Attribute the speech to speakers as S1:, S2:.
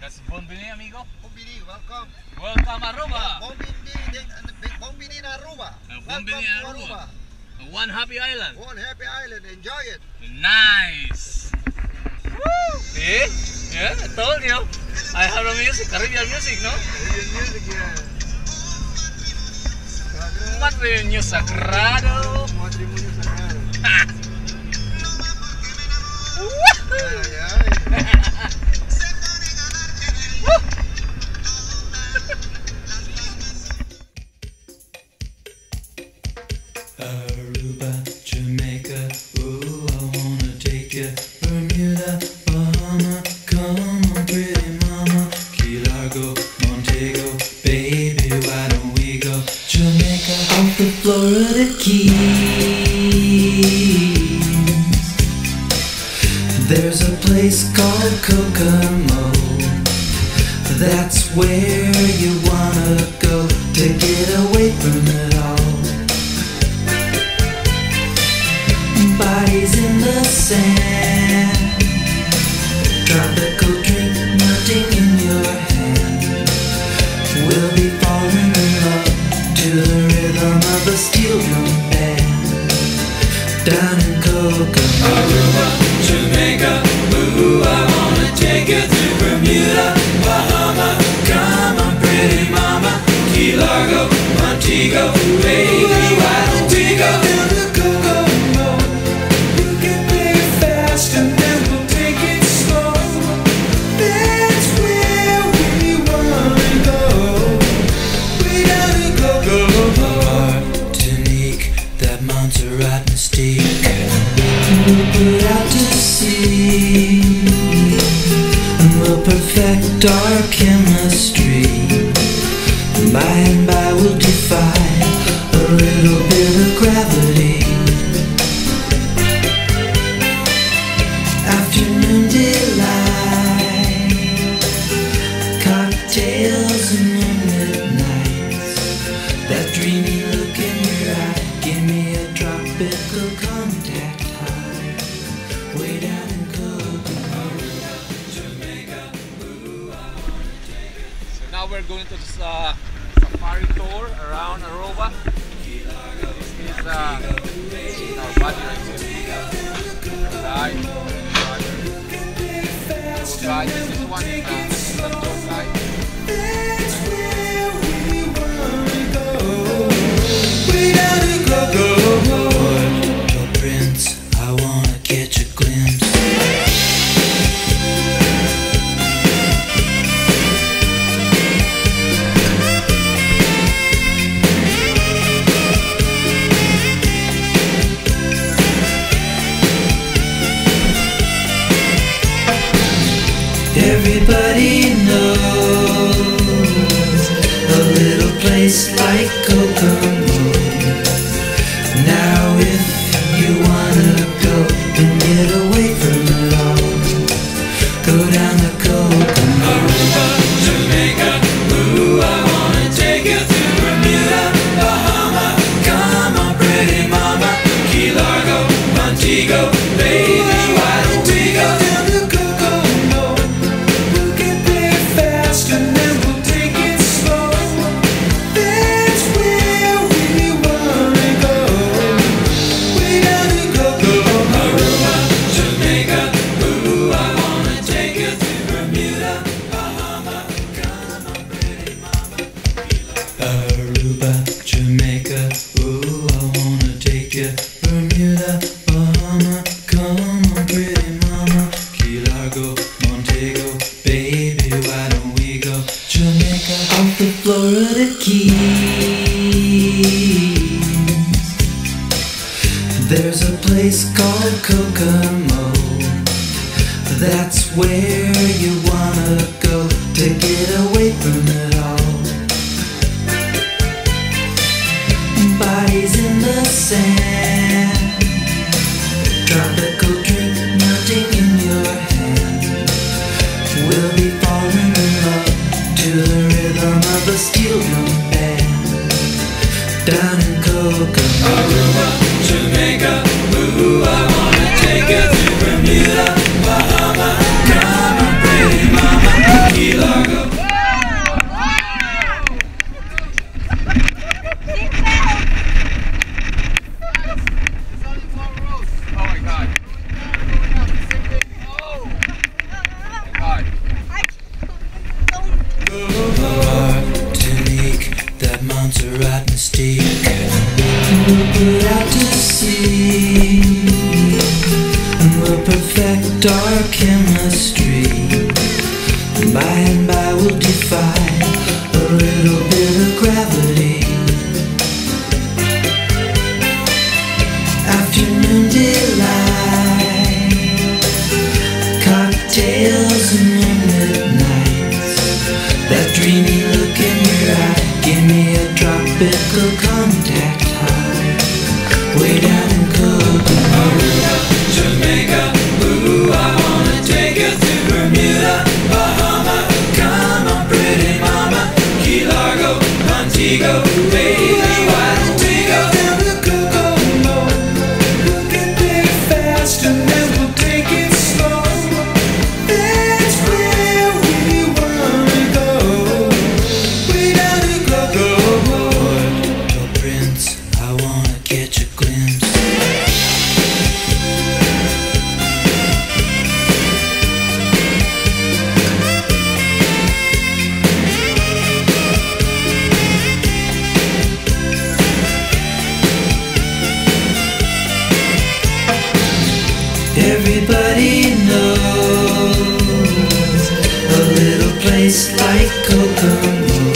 S1: That's Bonbini, amigo.
S2: Bombini, welcome.
S1: Welcome Aruba.
S2: Bombini, Bombini na Aruba.
S1: Uh, Bombini
S2: to
S1: Aruba. One happy island.
S2: One happy island. Enjoy it.
S1: Nice. Woo! See? Yeah, I told you. I have the music, Caribbean music, no?
S2: Caribbean music, yeah.
S1: Matrimonio sagrado.
S2: Matrimonio sagrado.
S3: Key Montego, baby, why don't we go? Jamaica, off the Florida Keys. There's a place called Kokomo. That's where you wanna go to get away from it all. Bodies in the sand. Tropical Down in Kokomo. Aruba, Jamaica, ooh, I wanna take you to Bermuda, We'll perfect our chemistry. By and by we'll defy a little bit of gravity.
S1: We're going to this uh, safari tour around Aruba. This is uh, our body right here. This is one is uh, the
S3: Everybody knows a little place like Kokomo. There's a place called Kokomo. That's where you wanna go to get away from it all. Bodies in the sand, tropical Down in Kokomo, Aruba, Jamaica, ooh, I once a rotten steak. We'll put out to sea. And we'll perfect our chemistry. By and by we'll defy a little bit of gravity. Afternoon delight. Cocktails and moonlit nights. That dreamy look in your eye. Give me a tropical contact high. Way down in Kokomo. Jamaica, ooh, I wanna take you to Bermuda, Bahama. Come on, pretty mama. Key Largo, Montego, place like. Now if